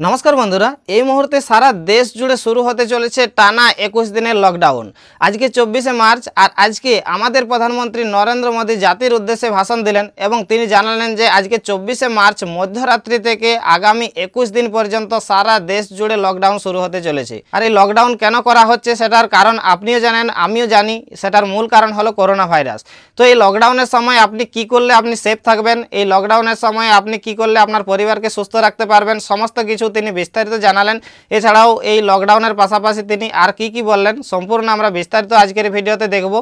নমস্কার বন্ধুরা, এই মুহূর্তে সারা দেশ জুড়ে শুরু হতে চলেছে টানা একুশ দিনের লকডাউন আজকে চব্বিশে মার্চ আর আজকে আমাদের প্রধানমন্ত্রী নরেন্দ্র মোদী জাতির উদ্দেশ্যে ভাষণ দিলেন এবং তিনি জানালেন যে আজকে চব্বিশে মার্চ মধ্যরাত্রি থেকে আগামী একুশ দিন পর্যন্ত সারা দেশ জুড়ে লকডাউন শুরু হতে চলেছে। আর এই লকডাউন কেন করা হচ্ছে সেটার কারণ আপনিও জানেন, আমিও জানি, সেটার মূল কারণ হলো করোনা ভাইরাস। তো এই লকডাউনের সময় আপনি কি করলে আপনি সেফ থাকবেন? এই লকডাউনের সময় আপনি কি করলে আপনার পরিবারকে সুস্থ রাখতে পারবেন? সমস্ত কিছু তিনি বিস্তারিত জানালেন। এছাড়াও এই লকডাউনের পাশাপাশি তিনি আর কি কি বললেন, সম্পূর্ণ আমরা বিস্তারিত আজকের ভিডিওতে দেখব।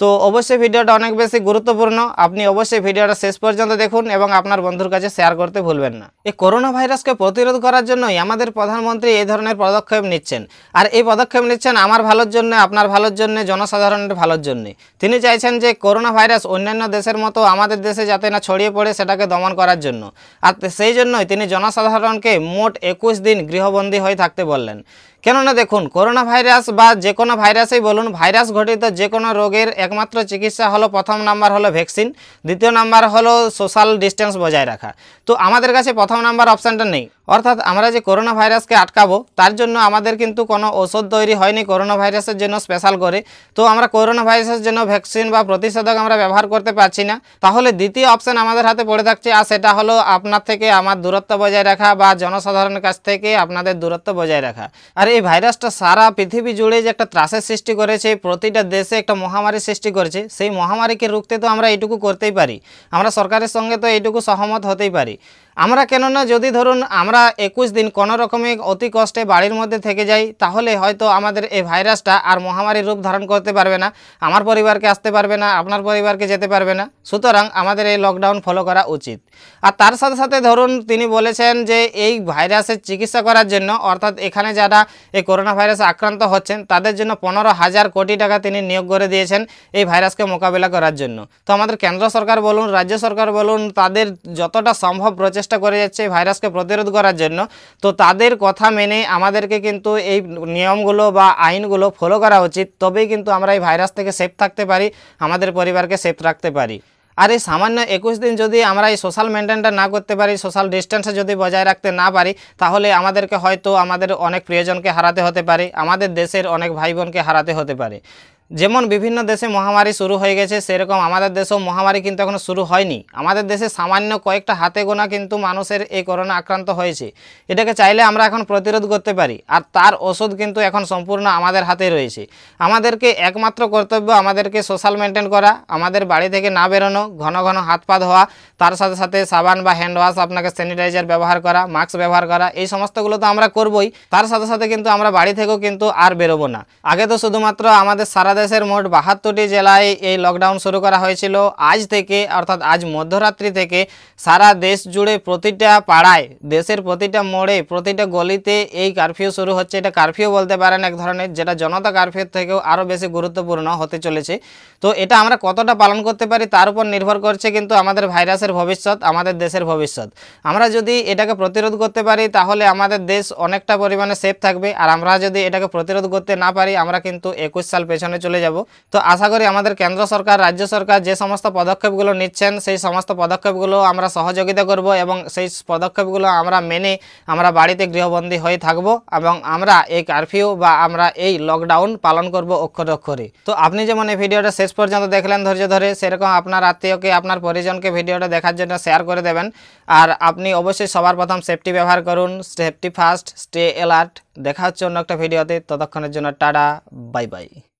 তো অবশ্যই ভিডিওটা অনেক বেশি গুরুত্বপূর্ণ। আপনি অবশ্যই ভিডিওটা শেষ পর্যন্ত দেখুন এবং আপনার বন্ধুর কাছে শেয়ার করতে ভুলবেন না। এই করোনা ভাইরাসকে প্রতিরোধ করার জন্যই আমাদের প্রধানমন্ত্রী এই ধরনের পদক্ষেপ নিচ্ছেন। আর এই পদক্ষেপ নিচ্ছেন আমার ভালোর জন্য, আপনার ভালোর জন্য, জনসাধারণের ভালোর জন্য। তিনি চাইছেন যে করোনা ভাইরাস অন্যান্য দেশের মতো আমাদের দেশে যাতে না ছড়িয়ে পড়ে সেটাকে দমন করার জন্য। আর সেই জন্যই তিনি জনসাধারণকে মোট একুশ দিন গৃহবন্দী হয়ে থাকতে বললেন। কেননা দেখুন করোনা ভাইরাস বা যে কোনো ভাইরাসেই বলুন, ভাইরাস ঘটিত যে কোনো রোগের একমাত্র চিকিৎসা হলো প্রথম নাম্বার হলো ভ্যাকসিন, দ্বিতীয় নাম্বার হলো সোশ্যাল ডিস্টেন্স বজায় রাখা। তো আমাদের কাছে প্রথম নাম্বার অপশানটা নেই। অর্থাৎ আমরা যে করোনা ভাইরাসকে আটকাবো, তার জন্য আমাদের কিন্তু কোনো ওষুধ তৈরি হয়নি করোনা ভাইরাসের জন্য স্পেশাল করে। তো আমরা করোনা ভাইরাসের জন্য ভ্যাকসিন বা প্রতিষেধক আমরা ব্যবহার করতে পারছি না। তাহলে দ্বিতীয় অপশান আমাদের হাতে পড়ে থাকছে, আর সেটা হলো আপনার থেকে আমার দূরত্ব বজায় রাখা বা জনসাধারণের কাছ থেকে আপনাদের দূরত্ব বজায় রাখা। আর এই ভাইরাসটা সারা পৃথিবী জুড়ে যে একটা ত্রাসের সৃষ্টি করেছে, প্রতিটা দেশে একটা মহামারী সৃষ্টি করেছে, সেই মহামারীকে রুখতে তো আমরা এইটুকু করতেই পারি। আমরা সরকারের সঙ্গে তো এইটুকু সহমত হতেই পারি। আমরা কেননা যদি ধরুন আমরা একুশ দিন কোনো রকমে অতি কষ্টে বাড়ির মধ্যে থেকে যাই, তাহলে হয়তো আমাদের এই ভাইরাসটা আর মহামারীর রূপ ধারণ করতে পারবে না, আমার পরিবারকে আসতে পারবে না, আপনার পরিবারকে যেতে পারবে না। সুতরাং আমাদের এই লকডাউন ফলো করা উচিত। আর তার সাথে সাথে ধরুন তিনি বলেছেন যে এই ভাইরাসের চিকিৎসা করার জন্য, অর্থাৎ এখানে যারা এই করোনা ভাইরাসে আক্রান্ত হচ্ছেন, তাদের জন্য পনেরো হাজার কোটি টাকা তিনি নিয়োগ করে দিয়েছেন এই ভাইরাসকে মোকাবিলা করার জন্য। তো আমাদের কেন্দ্র সরকার বলুন, রাজ্য সরকার বলুন, তাদের যতটা সম্ভব প্রচেষ্টা করে যাচ্ছে এই ভাইরাসকে প্রতিরোধ করার জন্য। তো তাদের কথা মেনে আমাদেরকে কিন্তু এই নিয়মগুলো বা আইনগুলো ফলো করা উচিত, তবেই কিন্তু আমরা এই ভাইরাস থেকে সেফ থাকতে পারি, আমাদের পরিবারকে সেফ রাখতে পারি। আর এই সামান্য একুশ দিন যদি আমরা এই সোশ্যাল মেনটেনটা না করতে পারি সোশ্যাল ডিস্টেন্সে যদি বজায় রাখতে না পারি, তাহলে আমাদেরকে হয়তো আমাদের অনেক প্রিয়জনকে হারাতে হতে পারে, আমাদের দেশের অনেক ভাই বোনকে হারাতে হতে পারে। যেমন বিভিন্ন দেশে মহামারী শুরু হয়ে গেছে, সেরকম আমাদের দেশেও মহামারী কিন্তু এখনও শুরু হয়নি। আমাদের দেশে সামান্য কয়েকটা হাতে গোনা কিন্তু মানুষের এই করোনা আক্রান্ত হয়েছে। এটাকে চাইলে আমরা এখন প্রতিরোধ করতে পারি, আর তার ওষুধ কিন্তু এখন সম্পূর্ণ আমাদের হাতে রয়েছে। আমাদেরকে একমাত্র কর্তব্য আমাদেরকে সোশ্যাল মেনটেন করা, আমাদের বাড়ি থেকে না বেরোনো, ঘন ঘন হাত পা ধোয়া, তার সাথে সাথে সাবান বা হ্যান্ড ওয়াশ আপনাকে স্যানিটাইজার ব্যবহার করা মাস্ক ব্যবহার করা, এই সমস্তগুলো তো আমরা করবই। তার সাথে সাথে কিন্তু আমরা বাড়ি থেকেও কিন্তু আর বেরোবো না। আগে তো শুধুমাত্র আমাদের সারা দেশের মোট বাহাত্তরটি জেলায় এই লকডাউন শুরু করা হয়েছিল। আজ থেকে, অর্থাৎ আজ মধ্যরাত্রি থেকে সারা দেশ জুড়ে প্রতিটা পাড়ায়, দেশের প্রতিটা মোড়ে, প্রতিটা গলিতে এই কারফিউ শুরু হচ্ছে। এটা কারফিউ বলতে পারেন এক ধরনের, যেটা জনতা কারফিউর থেকেও আরও বেশি গুরুত্বপূর্ণ হতে চলেছে। তো এটা আমরা কতটা পালন করতে পারি তার উপর নির্ভর করছে কিন্তু আমাদের ভাইরাসের ভবিষ্যৎ, আমাদের দেশের ভবিষ্যৎ। আমরা যদি এটাকে প্রতিরোধ করতে পারি, তাহলে আমাদের দেশ অনেকটা পরিমাণে সেফ থাকবে। আর আমরা যদি এটাকে প্রতিরোধ করতে না পারি, আমরা কিন্তু একুশ সাল পেছনে চলে যাব। তো আশা করি আমাদের কেন্দ্র সরকার, রাজ্য সরকার যে সমস্ত পদক্ষেপগুলো নিচ্ছেন, সেই সমস্ত পদক্ষেপগুলো আমরা সহযোগিতা করব এবং সেই পদক্ষেপগুলো আমরা মেনে আমরা বাড়িতে গৃহবন্দী হয়ে থাকব এবং আমরা এই কারফিউ বা আমরা এই লকডাউন পালন করব অক্ষরে অক্ষরে। তো আপনি যেমন এই ভিডিওটা শেষ পর্যন্ত দেখলেন ধৈর্য ধরে, সেরকম আপনার আত্মীয়কে, আপনার পরিজনকে ভিডিওটা দেখার জন্য শেয়ার করে দেবেন। আর আপনি অবশ্যই সবার প্রথম সেফটি ব্যবহার করুন সেফটি ফার্স্ট স্টে অ্যালার্ট দেখা হচ্ছে অন্য একটা ভিডিওতে, ততক্ষণের জন্য টাটা বাই বাই